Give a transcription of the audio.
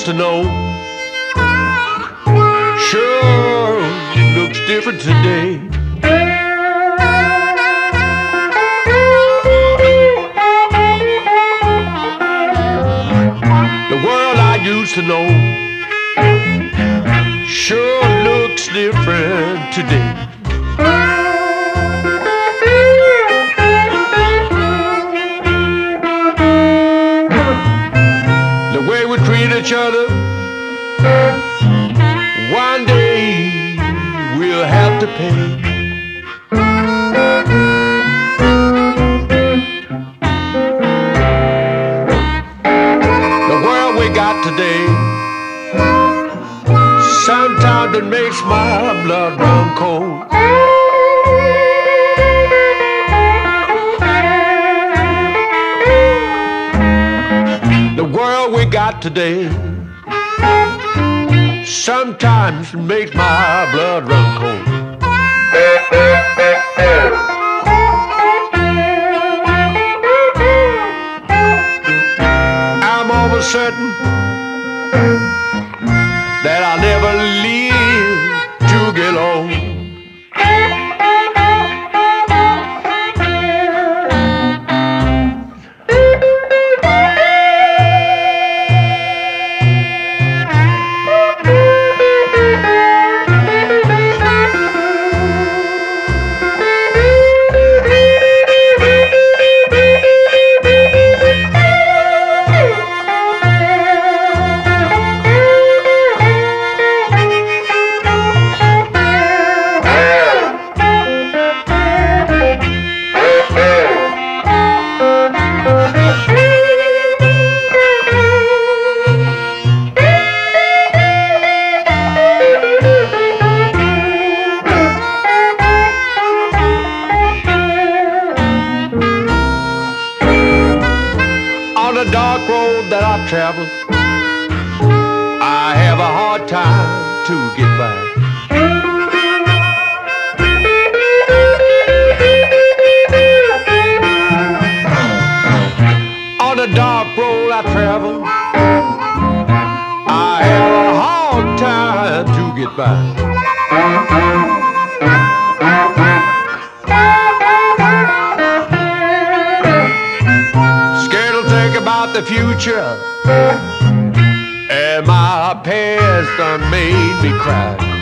Used to know sure looks different today. The world I used to know sure looks different today. Each other, one day we'll have to pay. The world we got today, sometimes it makes my blood run cold. The world we got today sometimes makes my blood run cold. I'm almost certain the dark road that I travel, I have a hard time to get by. On the dark road I travel, I have a hard time to get by. Future. And my past done made me cry.